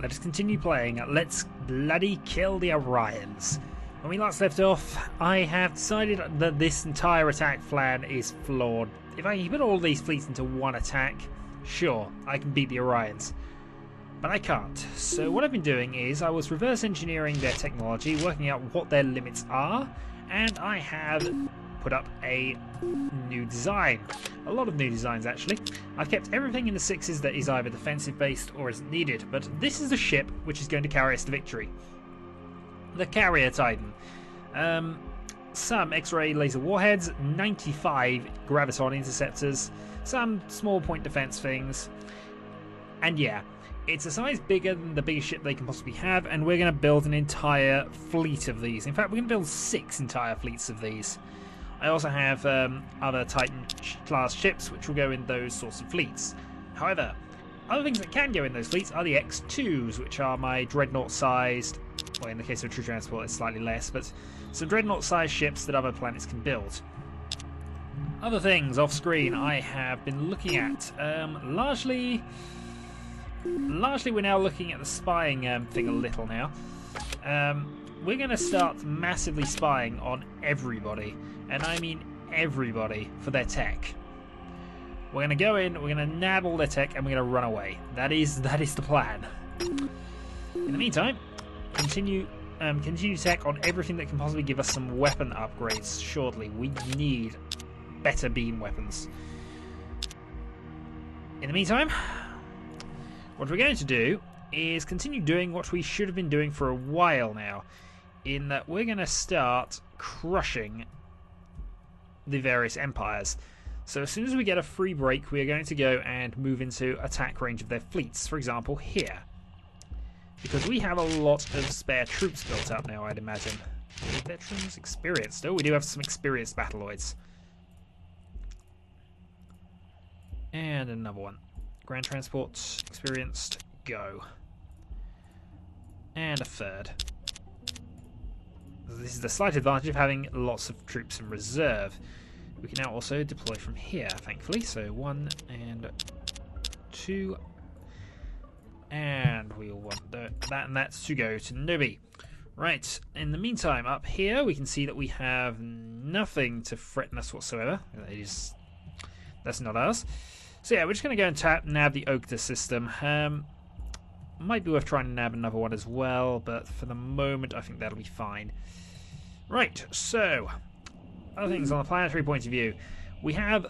let us continue playing. Let's bloody kill the Orions. When we last left off, I have decided that this entire attack plan is flawed. If I can put all these fleets into one attack, sure, I can beat the Orions. But I can't. So what I've been doing is I was reverse engineering their technology, working out what their limits are, and I have put up a new design. A lot of new designs actually. I've kept everything in the sixes that is either defensive based or isn't needed, but this is the ship which is going to carry us to victory. The Carrier Titan. Um, some X-ray laser warheads, 95 graviton interceptors, some small point defense things, and yeah, it's a size bigger than the biggest ship they can possibly have, and we're going to build an entire fleet of these. In fact, we're going to build six entire fleets of these. I also have um, other Titan class ships which will go in those sorts of fleets. However, other things that can go in those fleets are the X2s, which are my dreadnought sized, well, in the case of True Transport, it's slightly less, but some dreadnought sized ships that other planets can build. Other things off screen I have been looking at, um, largely. Largely, we're now looking at the spying um, thing a little now. Um, we're going to start massively spying on everybody, and I mean everybody, for their tech. We're going to go in, we're going to nab all their tech, and we're going to run away. That is that is the plan. In the meantime, continue um, continue tech on everything that can possibly give us some weapon upgrades shortly. We need better beam weapons. In the meantime, what we're going to do is continue doing what we should have been doing for a while now, in that we're going to start crushing the various empires. So as soon as we get a free break, we are going to go and move into attack range of their fleets. For example, here. Because we have a lot of spare troops built up now, I'd imagine. Veterans experienced. Oh, we do have some experienced battleoids. And another one. Grand Transport, experienced, go. And a third. This is the slight advantage of having lots of troops in reserve. We can now also deploy from here, thankfully. So one and two. And we'll want that and that to go to Nobi. Right, in the meantime, up here we can see that we have nothing to threaten us whatsoever. It is, that's not us. So yeah, we're just going to go and tap nab the Ogda system. Um, might be worth trying to nab another one as well, but for the moment I think that'll be fine. Right, so, other things on the planetary point of view. We have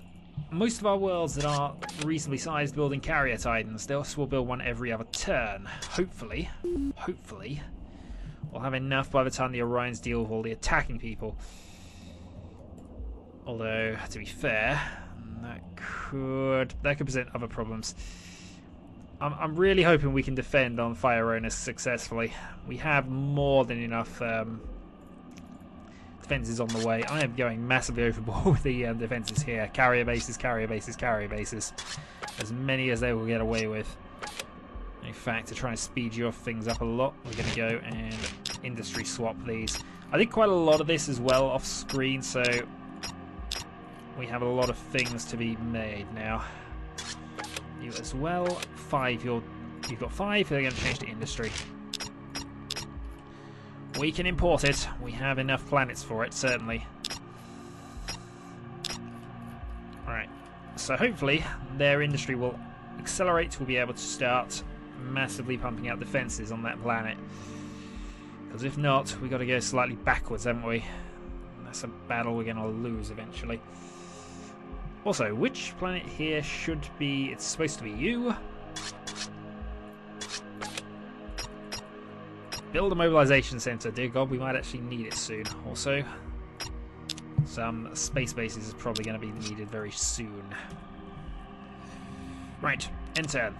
most of our worlds that are reasonably sized building carrier titans. Thus we'll build one every other turn. Hopefully, hopefully, we'll have enough by the time the Orions deal with all the attacking people. Although, to be fair, that could that could present other problems. I'm, I'm really hoping we can defend on Fyronus successfully. We have more than enough um, defenses on the way. I am going massively overboard with the um, defenses here. Carrier bases, carrier bases, carrier bases. As many as they will get away with. In fact, to try and speed your things up a lot, we're going to go and industry swap these. I did quite a lot of this as well off screen, so we have a lot of things to be made now. You as well. Five, you're, you've got five, they're going to change to industry. We can import it. We have enough planets for it, certainly. Alright, so hopefully their industry will accelerate. We'll be able to start massively pumping out defences on that planet. Because if not, we've got to go slightly backwards, haven't we? That's a battle we're going to lose eventually. Also, which planet here should be... It's supposed to be you. Build a mobilization center. Dear God, we might actually need it soon. Also, some space bases is probably going to be needed very soon. Right, end turn.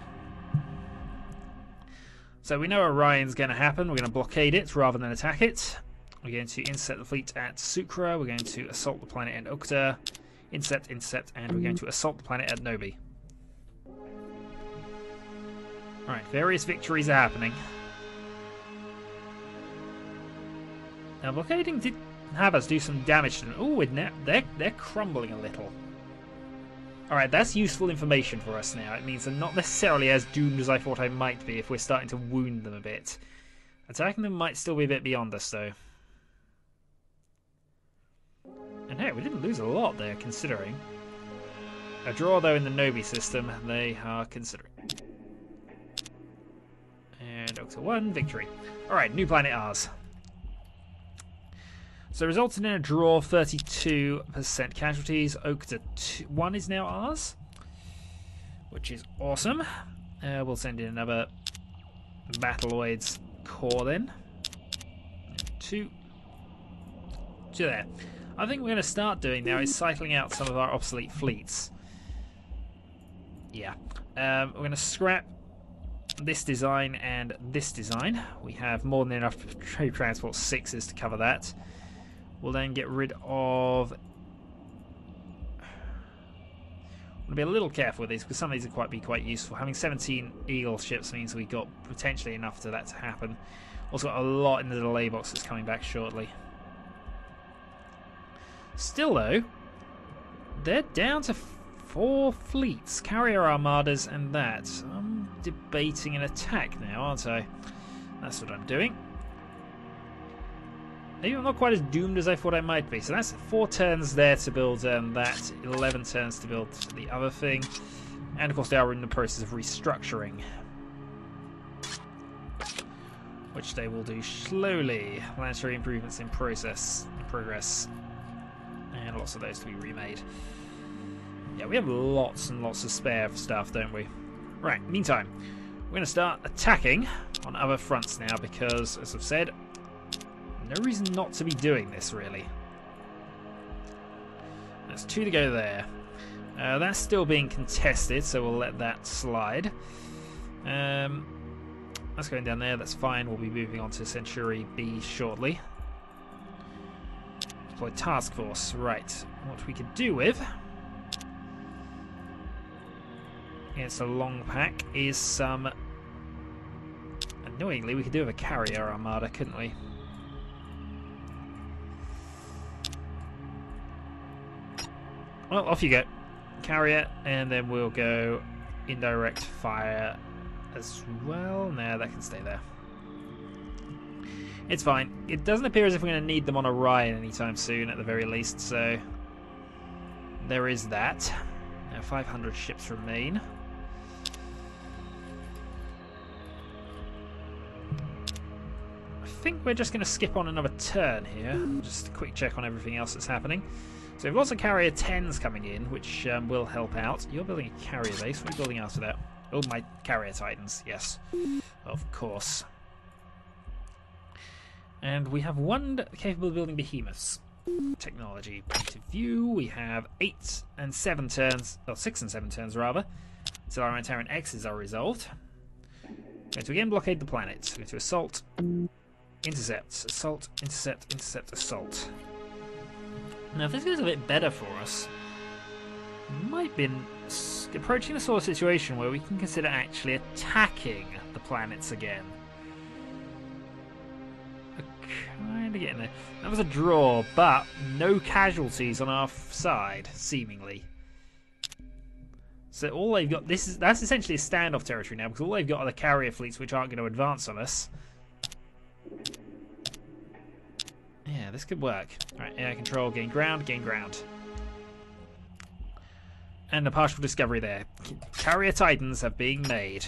So we know Orion's going to happen. We're going to blockade it rather than attack it. We're going to intercept the fleet at Sukra. We're going to assault the planet in Ukta. Intercept, intercept, and we're going mm. to assault the planet at Nobi. Alright, various victories are happening. Now, blockading did have us do some damage to them. Oh, they're, they're crumbling a little. Alright, that's useful information for us now. It means they're not necessarily as doomed as I thought I might be if we're starting to wound them a bit. Attacking them might still be a bit beyond us, though. Hey, we didn't lose a lot there, considering. A draw, though, in the Nobi system, they are considering. And Oxa 1, victory. Alright, new planet Ours. So resulted in a draw, 32% casualties. Okta 1 is now ours, which is awesome. Uh, we'll send in another Battleoids core then. Two. Two there. I think we're going to start doing now is cycling out some of our obsolete fleets. Yeah. Um, we're going to scrap this design and this design. We have more than enough trade transport sixes to cover that. We'll then get rid of... To be a little careful with these because some of these are quite be quite useful. Having 17 Eagle ships means we've got potentially enough for that to happen. Also a lot in the delay box that's coming back shortly. Still though, they're down to four fleets, carrier armadas and that. I'm debating an attack now, aren't I? That's what I'm doing. Maybe I'm not quite as doomed as I thought I might be. So that's four turns there to build um, that, 11 turns to build the other thing. And of course they are in the process of restructuring. Which they will do slowly. Planetary improvements in process, progress lots of those to be remade. Yeah, we have lots and lots of spare stuff, don't we? Right, meantime, we're going to start attacking on other fronts now because, as I've said, no reason not to be doing this, really. There's two to go there. Uh, that's still being contested, so we'll let that slide. Um, that's going down there, that's fine. We'll be moving on to Century B shortly. Deploy task force. Right. What we could do with It's a long pack is some. Annoyingly, we could do with a carrier armada, couldn't we? Well, off you go. Carrier, and then we'll go indirect fire as well. Nah, that can stay there. It's fine. It doesn't appear as if we're going to need them on a ride anytime soon, at the very least, so... There is that. Now 500 ships remain. I think we're just going to skip on another turn here. Just a quick check on everything else that's happening. So we've lots of carrier Titans coming in, which um, will help out. You're building a carrier base. What are you building after that? Oh, my carrier titans. Yes, of course. And we have one capable of building behemoths. Technology point of view, we have eight and seven turns, or six and seven turns rather, until our Terran X's are resolved. Going to again blockade the planet. Going to assault, intercept, assault, intercept, intercept, assault. Now, if this goes a bit better for us, might be approaching a sort of situation where we can consider actually attacking the planets again. Kind of getting there. That was a draw, but no casualties on our side, seemingly. So all they've got, this is that's essentially a standoff territory now, because all they've got are the carrier fleets, which aren't going to advance on us. Yeah, this could work. Alright, air control, gain ground, gain ground. And a partial discovery there. Carrier Titans have been made.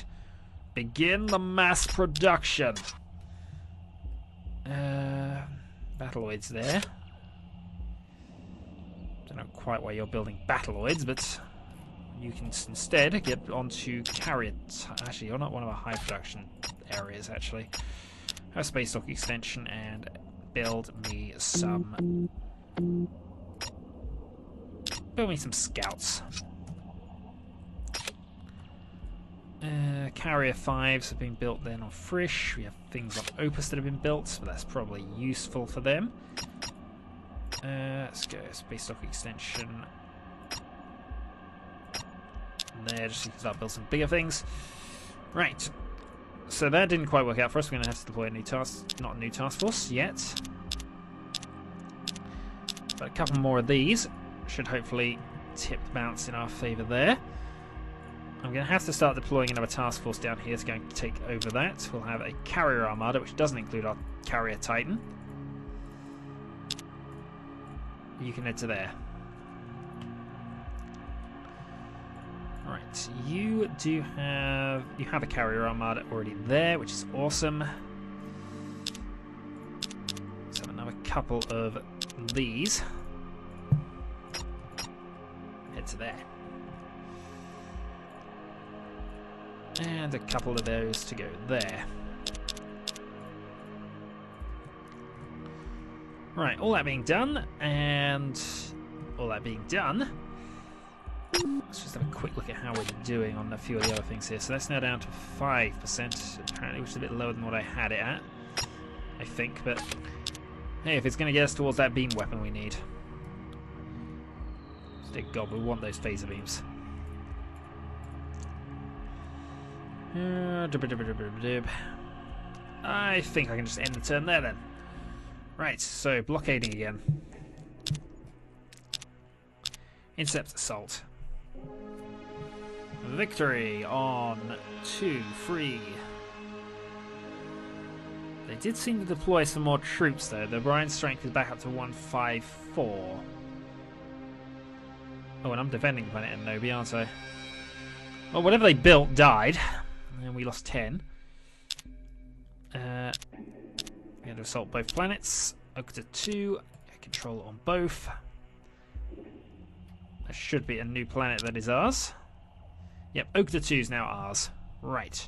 Begin the mass production. Uh, Battleoids there. Don't know quite why you're building battleoids, but you can instead get onto carrier. Actually, you're not one of our high production areas. Actually, have space dock extension and build me some. Build me some scouts. Uh, carrier 5s have been built then on Frisch. We have things on Opus that have been built, so that's probably useful for them. Uh, let's go space dock extension. There, just can start build some bigger things. Right. So that didn't quite work out for us. We're going to have to deploy a new task, not a new task force yet. But a couple more of these should hopefully tip the balance in our favour there. I'm going to have to start deploying another task force down here to go and take over that. We'll have a carrier armada, which doesn't include our carrier titan. You can head to there. Right, you do have you have a carrier armada already there, which is awesome. Let's have another couple of these. Head to there. And a couple of those to go there. Right, all that being done, and all that being done, let's just have a quick look at how we're doing on a few of the other things here. So that's now down to 5%, apparently, which is a bit lower than what I had it at, I think, but hey, if it's going to get us towards that beam weapon we need. Dear God, we want those phaser beams. Uh, I think I can just end the turn there then. Right, so blockading again. Intercept assault. Victory on two, three. They did seem to deploy some more troops though. The Orion strength is back up to 154. Oh, and I'm defending Planet Nobi, aren't I? Well, whatever they built died and we lost 10. Uh, we're going to assault both planets. Octa 2, control on both. There should be a new planet that is ours. Yep, Octa 2 is now ours. Right.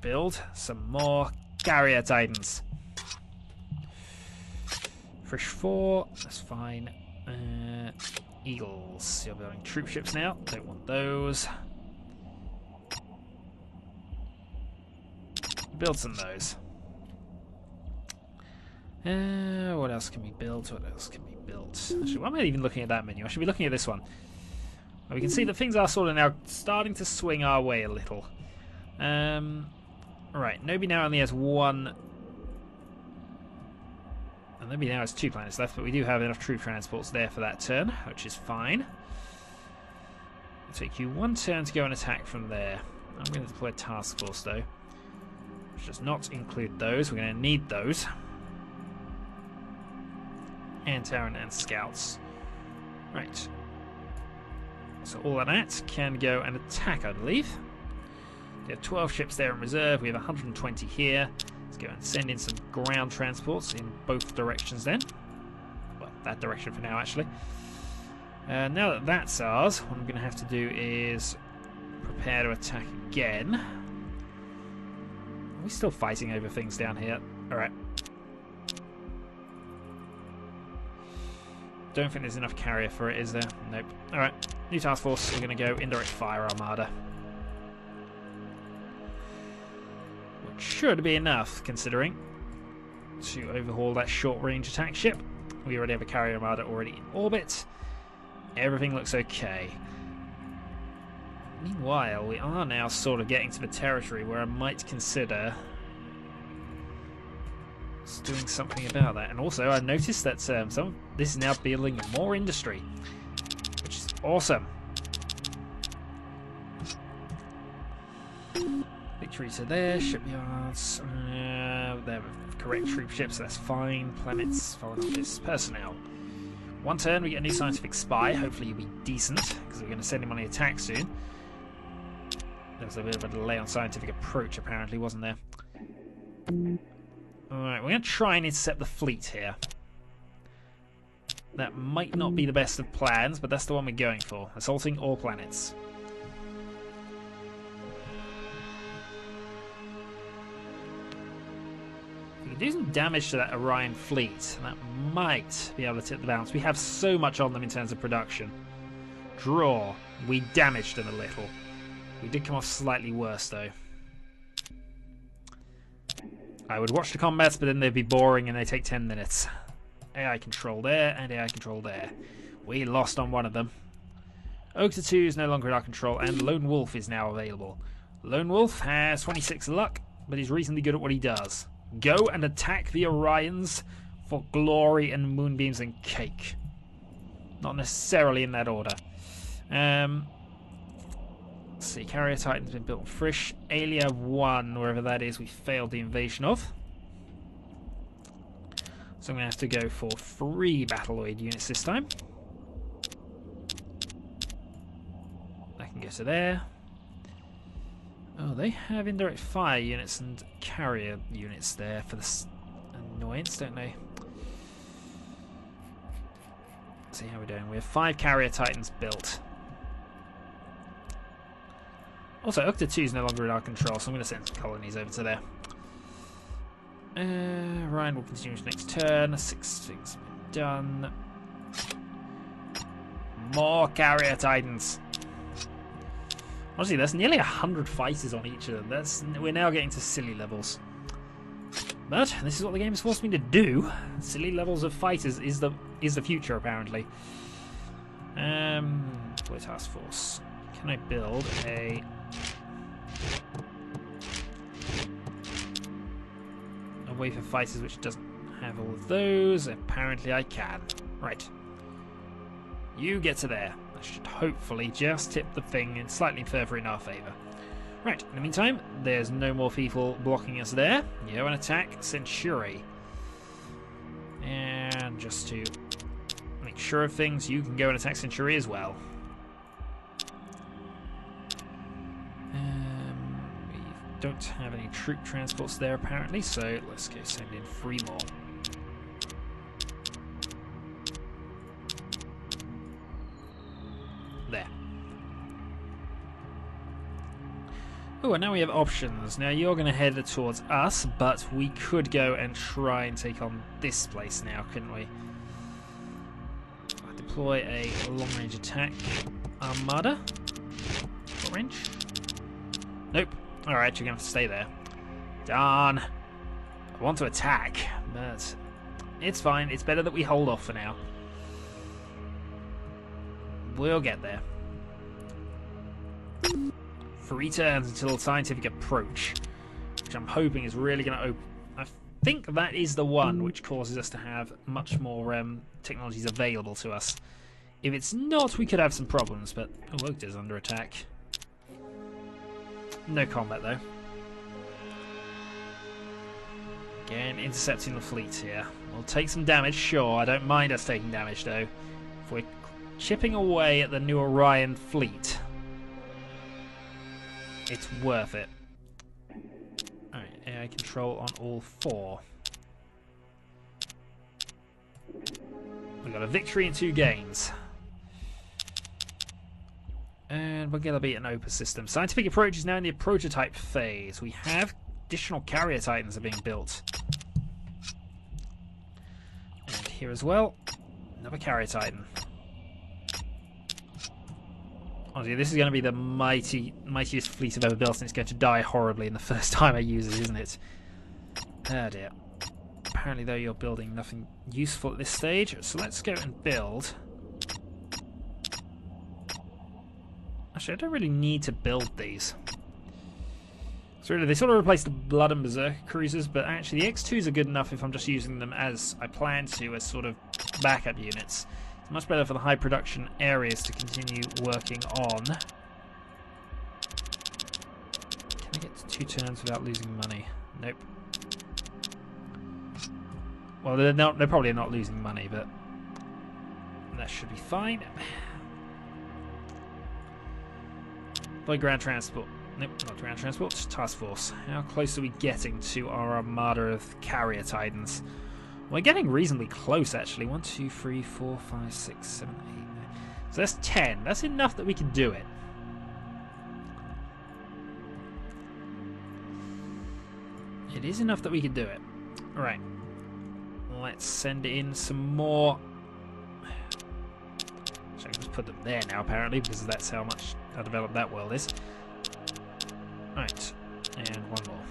Build some more carrier titans. Frisch 4, that's fine. Uh, Eagles, you're building troop ships now. Don't want those. Build some of those. Uh, what else can we build? What else can we build? Actually, why am I even looking at that menu? I should be looking at this one. Well, we can see that things are sort of now starting to swing our way a little. Um, right, Nobi now only has one... And Nobi now has two planets left, but we do have enough troop transports there for that turn, which is fine. It'll take you one turn to go and attack from there. I'm going to deploy a task force, though which does not include those. We're going to need those. And Terran and Scouts. Right. So all of that can go and attack, I believe. We have 12 ships there in reserve. We have 120 here. Let's go and send in some ground transports in both directions then. Well, that direction for now, actually. Uh, now that that's ours, what I'm going to have to do is prepare to attack again we still fighting over things down here? Alright. Don't think there's enough carrier for it, is there? Nope. Alright. New task force. We're going to go indirect fire armada. Which should be enough, considering, to overhaul that short-range attack ship. We already have a carrier armada already in orbit. Everything looks okay. Meanwhile, we are now sort of getting to the territory where I might consider doing something about that. And also, I noticed that um, some this is now building more industry, which is awesome. Victories are there, shipyards. Uh, they have correct troop ships, so that's fine. Planets, foreign office, personnel. One turn, we get a new scientific spy. Hopefully, he'll be decent because we're going to send him on the attack soon. There was a bit of a delay on scientific approach, apparently, wasn't there? Alright, we're going to try and intercept the fleet here. That might not be the best of plans, but that's the one we're going for. Assaulting all planets. We can do some damage to that Orion fleet. That might be able to tip the balance. We have so much on them in terms of production. Draw. We damaged them a little. We did come off slightly worse, though. I would watch the combats, but then they'd be boring and they take 10 minutes. AI control there, and AI control there. We lost on one of them. Octa 2 is no longer in our control, and Lone Wolf is now available. Lone Wolf has 26 luck, but he's reasonably good at what he does. Go and attack the Orions for glory and moonbeams and cake. Not necessarily in that order. Um, let's see, Carrier Titan's been built on Frisch. Alia 1, wherever that is, we failed the invasion of. So I'm going to have to go for three Battleoid units this time. I can go to there. Oh, they have indirect fire units and carrier units there for this annoyance, don't they? Let's see how we're doing. We have five carrier titans built. Also, Ukta 2 is no longer in our control, so I'm going to send some colonies over to there. Uh, Ryan will continue his next turn. Six things done. More carrier titans. Honestly, there's nearly a hundred fighters on each of them. That's we're now getting to silly levels. But this is what the game has forced me to do. Silly levels of fighters is the is the future apparently. Um, deploy task force. Can I build a for fighters which doesn't have all of those? Apparently, I can. Right. You get to there. I should hopefully just tip the thing in slightly further in our favour. Right, in the meantime, there's no more people blocking us there. You and attack Centuri. And just to make sure of things, you can go and attack Centuri as well. Don't have any troop transports there apparently, so let's go send in three more. There. Oh, and now we have options. Now you're going to head towards us, but we could go and try and take on this place now, couldn't we? deploy a long-range attack armada. Range? Nope. Alright, you're going to have to stay there. Darn. I want to attack, but it's fine. It's better that we hold off for now. We'll get there. Three turns until scientific approach, which I'm hoping is really going to open. I think that is the one which causes us to have much more um, technologies available to us. If it's not, we could have some problems, but oh, is under attack. No combat though. Again, intercepting the fleet here. We'll take some damage, sure. I don't mind us taking damage though. If we're chipping away at the new Orion fleet, it's worth it. Alright, AI control on all four. We got a victory in two games. And we're going to be an Opus system. Scientific approach is now in the prototype phase. We have additional carrier titans are being built. And here as well, another carrier titan. Honestly, this is going to be the mighty, mightiest fleet I've ever built, and it's going to die horribly in the first time I use it, isn't it? Oh dear. Apparently, though, you're building nothing useful at this stage, so let's go and build. Actually, I don't really need to build these. So really, they sort of replace the Blood and Berserker cruisers, but actually the X2s are good enough if I'm just using them as I plan to, as sort of backup units. It's much better for the high production areas to continue working on. Can I get to two turns without losing money? Nope. Well, they're, not, they're probably not losing money, but that should be fine. By ground transport. Nope, not ground transport, task force. How close are we getting to our armada of carrier titans? We're getting reasonably close, actually. One, two, three, four, five, six, seven, eight, nine. So that's ten. That's enough that we can do it. It is enough that we can do it. Alright. Let's send in some more... I can just put them there now, apparently, because that's how much how developed that world is. Right. And one more.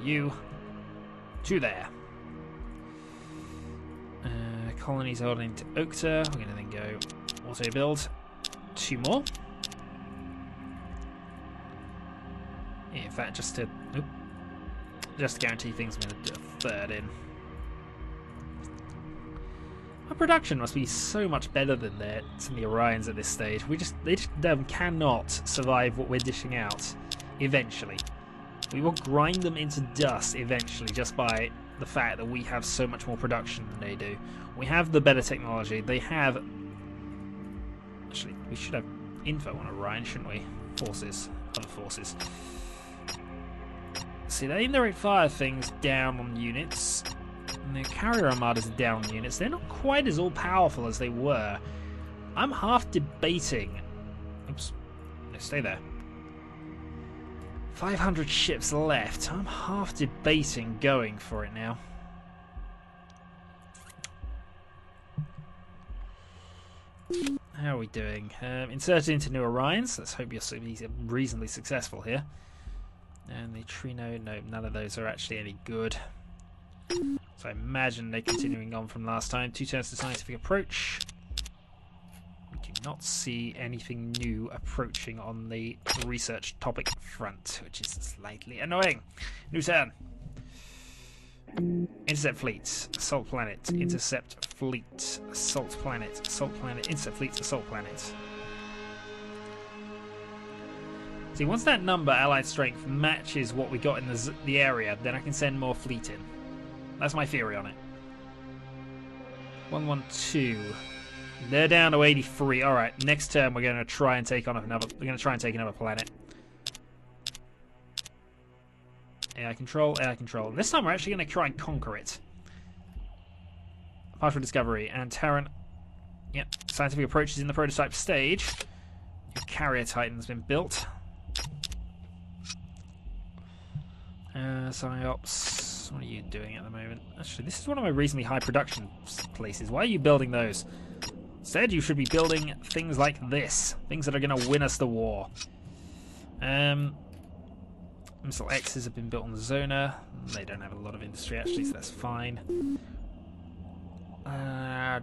You. Two there uh, colonies holding to Ukta. We're going to then go auto build two more. In fact, just to oop, just to guarantee things, I'm going to do a third in. Our production must be so much better than their than the Orions at this stage. We just they just um, cannot survive what we're dishing out. Eventually, we will grind them into dust eventually, just by the fact that we have so much more production than they do. We have the better technology. They have. Actually, we should have info on Orion, shouldn't we? Forces, other forces. See, they indirect fire things down on units. And the carrier armadas down units. They're not quite as all powerful as they were. I'm half debating. Oops. No, stay there. 500 ships left. I'm half debating going for it now. How are we doing? Um, inserted into new Orions. Let's hope you're reasonably successful here. And the Trino, no, none of those are actually any good. So I imagine they're continuing on from last time. Two turns to scientific approach. We do not see anything new approaching on the research topic front, which is slightly annoying. New turn. Intercept fleet, assault planet, intercept fleet, assault planet, assault planet, intercept fleet, assault planet. See, once that number, allied strength, matches what we got in the, the area, then I can send more fleet in. That's my theory on it. 112. They're down to 83. Alright, next turn we're going to try and take on another... We're going to try and take another planet. AI control, AI control. This time we're actually going to try and conquer it. Partial discovery. And Terran... Yep, scientific approach is in the prototype stage. Your carrier Titan's been built. Uh, Psyops, what are you doing at the moment? Actually, this is one of my reasonably high production places. Why are you building those? Instead, you should be building things like this. Things that are going to win us the war. Um, Missile X's have been built on the Zona. They don't have a lot of industry, actually, so that's fine. Uh,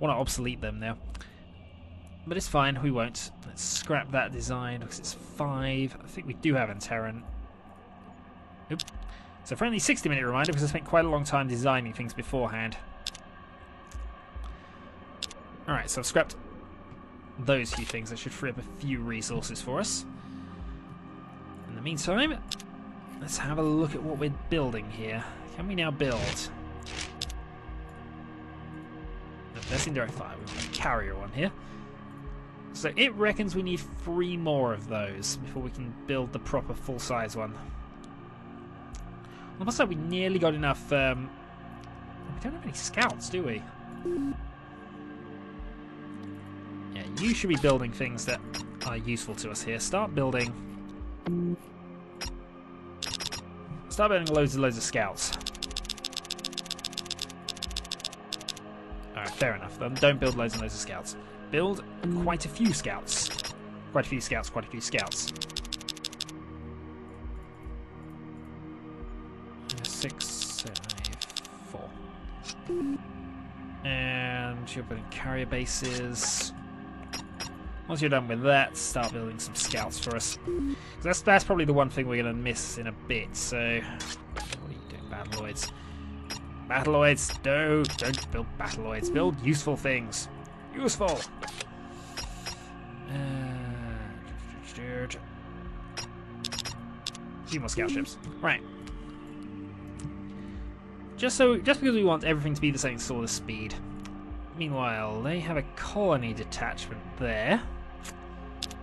Want to obsolete them now. But it's fine, we won't. Let's scrap that design because it's five. I think we do have Antaran. Oop. So friendly 60 minute reminder because I spent quite a long time designing things beforehand. Alright, so I've scrapped those few things. That should free up a few resources for us. In the meantime, let's have a look at what we're building here. Can we now build? No, that's indirect fire. We want a carrier one here. So it reckons we need three more of those before we can build the proper full-size one. I must say we nearly got enough... Um, we don't have any scouts, do we? Yeah, you should be building things that are useful to us here. Start building... Start building loads and loads of scouts. Alright, fair enough. Um, don't build loads and loads of scouts build quite a few scouts. Quite a few scouts, quite a few scouts. Six, seven, four. And you're building carrier bases. Once you're done with that, start building some scouts for us. That's that's probably the one thing we're going to miss in a bit. So, what are you doing, Battleoids? Battleoids, don't don't build Battleoids. Build useful things. Useful. Uh, few more scout ships. Right. Just so, just because we want everything to be the same sort of speed. Meanwhile, they have a colony detachment there,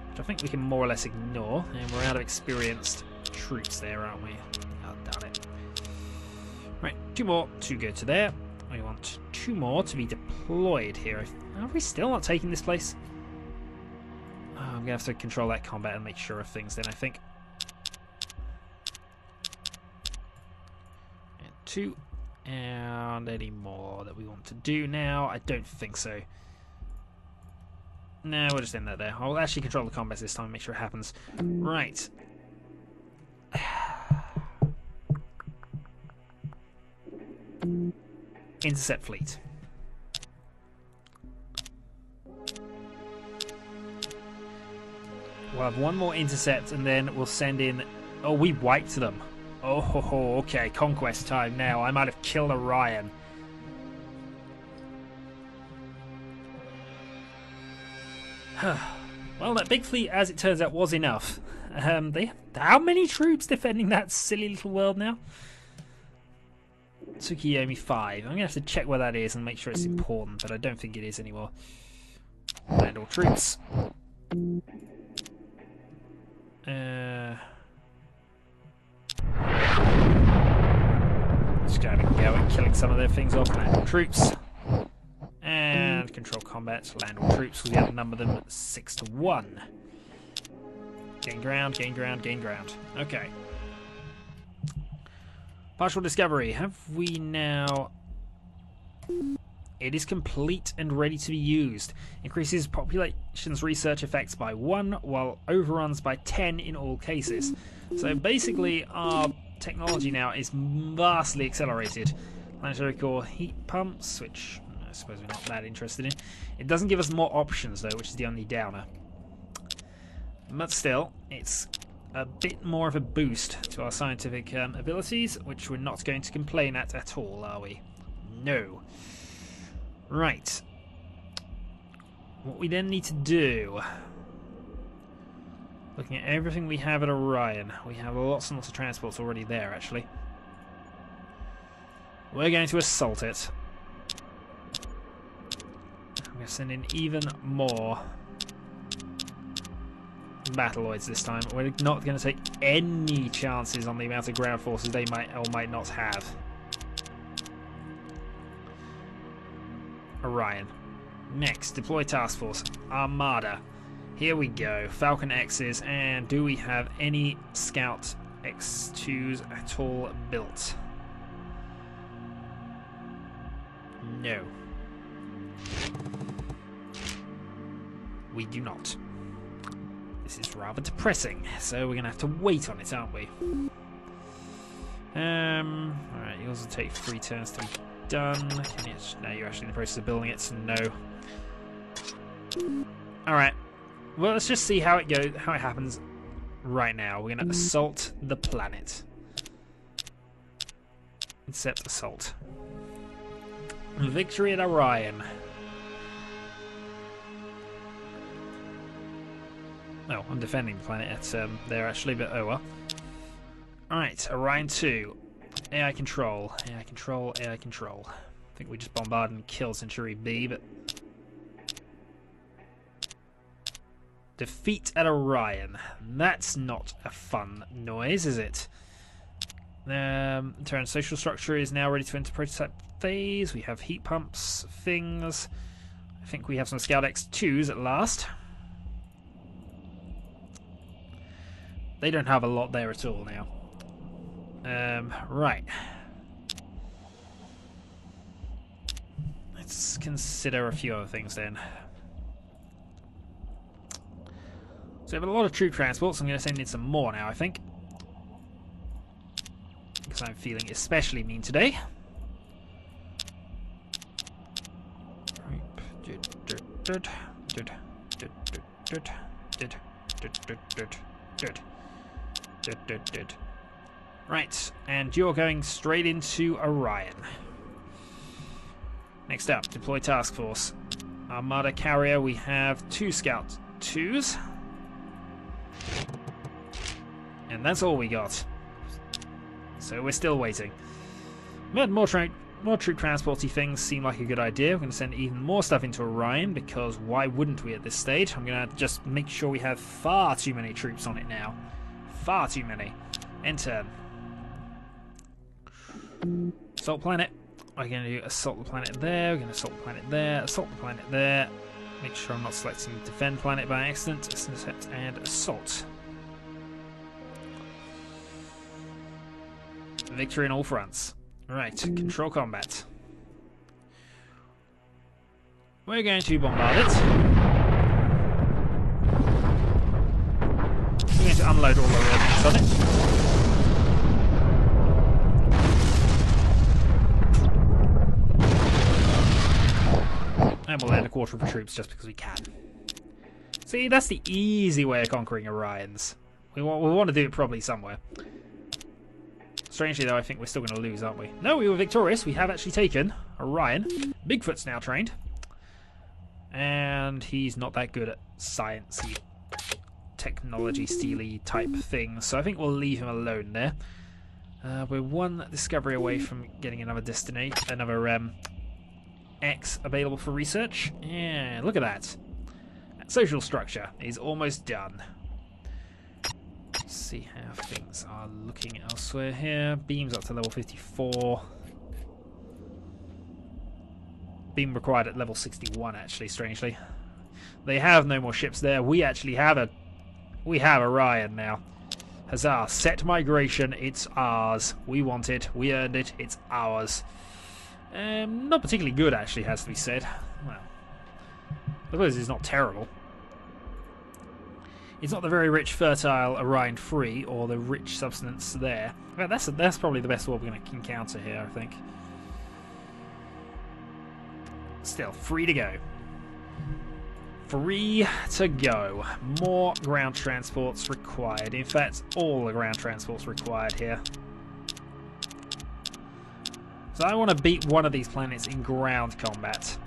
which I think we can more or less ignore, and we're out of experienced troops there, aren't we? Oh, damn it. Right, two more to go to there. We want two more to be deployed here. Are we still not taking this place? Oh, I'm going to have to control that combat and make sure of things then, I think. And two. And any more that we want to do now? I don't think so. No, we'll just end that there. I'll actually control the combat this time and make sure it happens. Right. Intercept fleet. We'll have one more intercept and then we'll send in... Oh, we wiped them. Oh, ho, ho, okay, conquest time now. I might have killed Orion. well, that big fleet, as it turns out, was enough. Um, they how many troops defending that silly little world now? Tsukiyomi 5. I'm going to have to check where that is and make sure it's important, but I don't think it is anymore. Land all troops. Uh... just to go and killing some of their things off. Land troops. And control combat, land all troops, because we outnumber them 6 to 1. Gain ground, gain ground, gain ground. Okay. Partial discovery. Have we now... It is complete and ready to be used. Increases population's research effects by 1, while overruns by 10 in all cases. So basically, our technology now is vastly accelerated. Planetary core heat pumps, which I suppose we're not that interested in. It doesn't give us more options, though, which is the only downer. But still, it's a bit more of a boost to our scientific um, abilities, which we're not going to complain at at all, are we? No. Right. What we then need to do... Looking at everything we have at Orion, we have lots and lots of transports already there, actually. We're going to assault it. I'm going to send in even more battleoids this time. We're not going to take any chances on the amount of ground forces they might or might not have. Orion. Next, deploy task force. Armada. Here we go. Falcon X's. And do we have any Scout X2s at all built? No. We do not. This is rather depressing, so we're going to have to wait on it, aren't we? Um, alright, yours will take three turns to be done. You, no, you're actually in the process of building it, so no. Alright, well, let's just see how it goes, how it happens right now. We're going to assault the planet. Accept assault. Victory at Orion. Oh, I'm defending the planet at, um, there actually, but oh well. Alright, Orion 2. AI control, AI control, AI control. I think we just bombard and kill Century B, but... Defeat at Orion. That's not a fun noise, is it? Um, turn social structure is now ready to enter prototype phase. We have heat pumps, things. I think we have some Scout X2s at last. They don't have a lot there at all now. Um, right. Let's consider a few other things then. So we have a lot of troop transports. I'm going to send in some more now, I think. Because I'm feeling especially mean today. Right, and you're going straight into Orion. Next up, deploy task force. Armada carrier, we have two scout twos. And that's all we got. So we're still waiting. More, tra more troop transporty things seem like a good idea. We're going to send even more stuff into Orion because why wouldn't we at this stage? I'm going to just make sure we have far too many troops on it now. Far too many. Enter. Assault planet. We're going to assault the planet there. We're going to assault the planet there. Assault the planet there. Make sure I'm not selecting defend planet by accident. Intercept and assault. Victory in all fronts. Right, control combat. We're going to bombard it. going to unload all the ordnance on it. And we'll land a quarter of the troops just because we can. See, that's the easy way of conquering Orions. We want, we want to do it probably somewhere. Strangely, though, I think we're still going to lose, aren't we? No, we were victorious. We have actually taken Orion. Bigfoot's now trained. And he's not that good at sciencey, technology steely type things, so I think we'll leave him alone there. Uh, we're one discovery away from getting another destination, another um, X available for research. Yeah, look at that. Social structure is almost done. Let's see how things are looking elsewhere here. Beams up to level 54. Beam required at level 61, actually, strangely. They have no more ships there. We actually have a... We have a Orion now. Huzzah. Set migration. It's ours. We want it. We earned it. It's ours. Um, not particularly good, actually, has to be said. Well, I suppose it's not terrible. It's not the very rich, fertile Orion Free, or the rich substance there. That's that's probably the best war we're going to encounter here, I think. Still, free to go. Free to go. More ground transports required. In fact, all the ground transports required here. So I want to beat one of these planets in ground combat.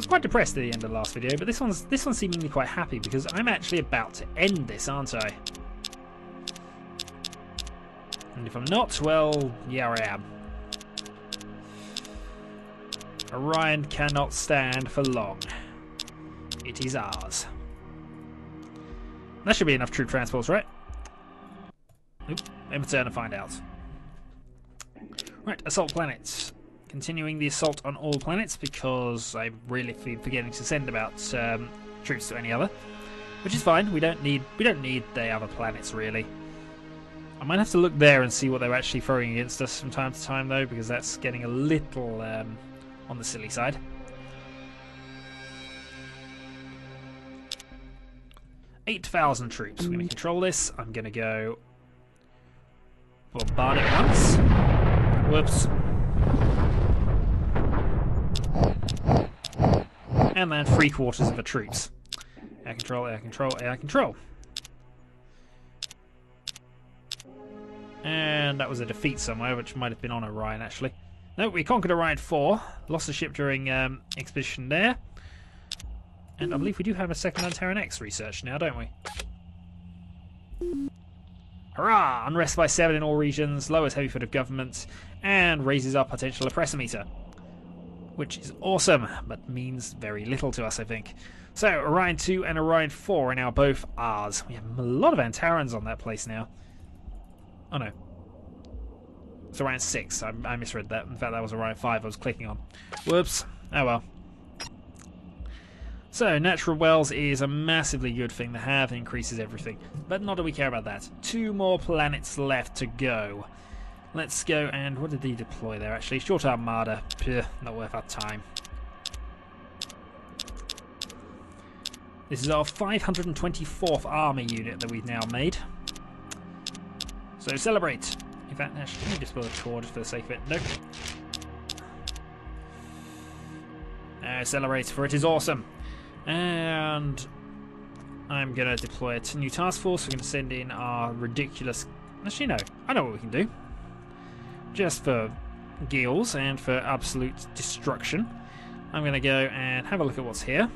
Was quite depressed at the end of the last video, but this one's this one's seemingly quite happy because I'm actually about to end this, aren't I? And if I'm not, well, yeah I am. Orion cannot stand for long. It is ours. That should be enough troop transports, right? Oop, let me turn and find out. Right, assault planets. Continuing the assault on all planets because I'm really forgetting to send about um, troops to any other, which is fine. We don't need we don't need the other planets really. I might have to look there and see what they're actually throwing against us from time to time though, because that's getting a little um, on the silly side. 8,000 troops. We're going to control this. I'm going to go bombard it once. Whoops. And then three quarters of the troops. Air control, air control, air control. And that was a defeat somewhere, which might have been on Orion actually. No, we conquered Orion 4. Lost a ship during um, expedition there. And I believe we do have a second Antaran X research now, don't we? Hurrah! Unrest by 7 in all regions, lowers heavy foot of government, and raises our potential oppressor meter. Which is awesome, but means very little to us, I think. So, Orion 2 and Orion 4 are now both ours. We have a lot of Antarans on that place now. Oh no. It's Orion 6. I, I misread that. In fact, that was Orion 5 I was clicking on. Whoops. Oh well. So, natural wells is a massively good thing to have, it increases everything. But not that we care about that. Two more planets left to go. Let's go and what did he deploy there actually? Short Armada. Puh, not worth our time. This is our 524th army unit that we've now made. So celebrate. In fact, actually, let me just build a cord for the sake of it. Nope. Uh, celebrate, for it is awesome. And I'm going to deploy a new task force. We're going to send in our ridiculous... Actually, no. I know what we can do. Just for gills and for absolute destruction. I'm going to go and have a look at what's here.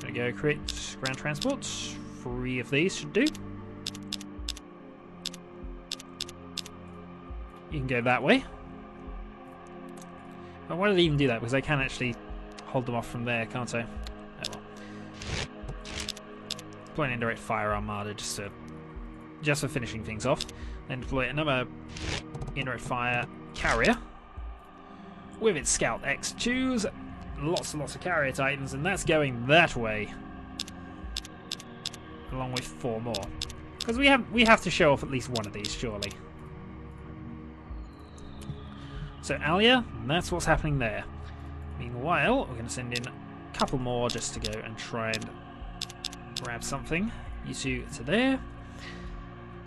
Going to go create ground transport. Three of these should do. You can go that way. But why did even do that? Because I can actually hold them off from there, can't I? Oh well. Deploy an indirect fire armada just to just for finishing things off. Then deploy another fire carrier with its scout X2s. Lots and lots of carrier titans, and that's going that way. Along with four more. Because we have we have to show off at least one of these, surely. So Alia, that's what's happening there. Meanwhile, we're going to send in a couple more just to go and try and grab something. You two to there.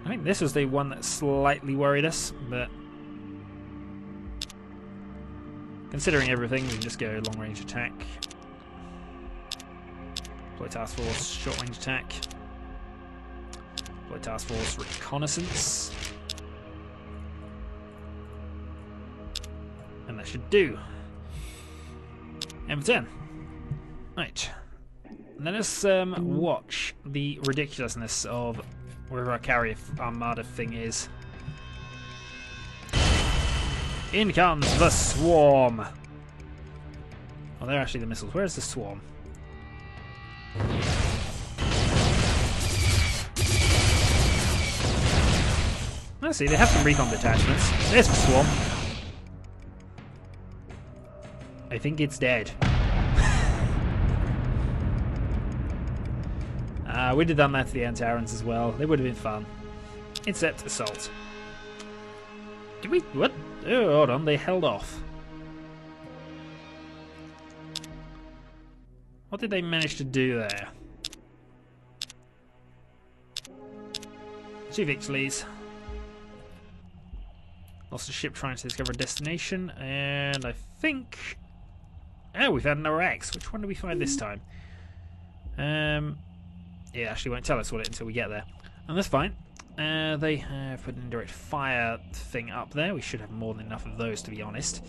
I think this was the one that slightly worried us, but Considering everything, we can just go long range attack. Deploy task force, short range attack. Deploy task force, reconnaissance. And that should do. M10. Right. Let us um, watch the ridiculousness of wherever our carrier armada thing is. In comes the swarm. Oh, they're actually the missiles. Where's the swarm? Let's see, they have some recon detachments. There's the swarm. I think it's dead. uh, we'd have done that to the Antarans as well. They would have been fun. Except assault. Did we... What? Oh, hold on. They held off. What did they manage to do there? Two victories. Lost a ship trying to discover a destination, and I think... Oh, we've had another X. Which one do we find this time? Um, it actually won't tell us what it until we get there. And that's fine. Uh, they have put an indirect fire thing up there. We should have more than enough of those, to be honest.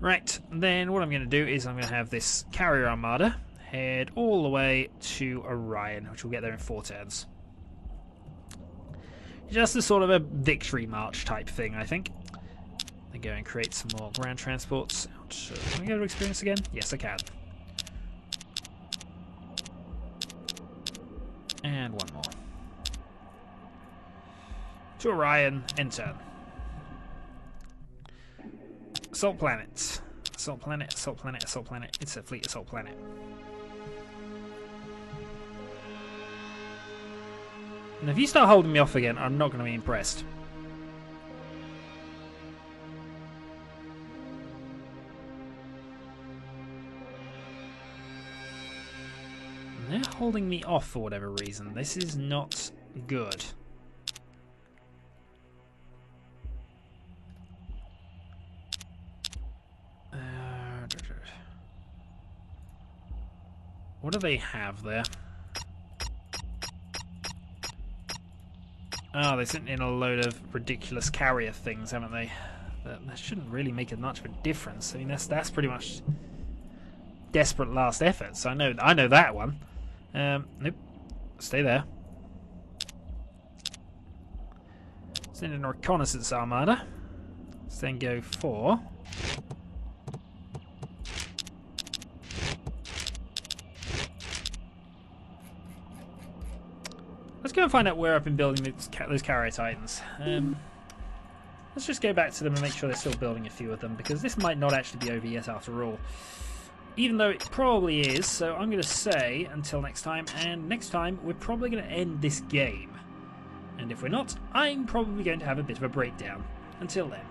Right, then what I'm going to do is I'm going to have this carrier armada head all the way to Orion, which we'll get there in four turns. Just a sort of a victory march type thing, I think. Then go and create some more ground transports. Can I go to experience again? Yes, I can. And one more to Orion, enter. Assault planet. Assault planet, assault planet, assault planet. It's a fleet assault planet. And if you start holding me off again, I'm not going to be impressed. they're holding me off for whatever reason. This is not good. What do they have there? Oh, they sent in a load of ridiculous carrier things, haven't they? That, that shouldn't really make a much of a difference. I mean, that's that's pretty much desperate last efforts. I know I know that one. Um, nope. Stay there. Send in a reconnaissance armada. Let's then go for go and find out where I've been building those, those carrier titans. Um, let's just go back to them and make sure they're still building a few of them, because this might not actually be over yet after all. Even though it probably is, so I'm going to say until next time, and next time we're probably going to end this game. And if we're not, I'm probably going to have a bit of a breakdown. Until then.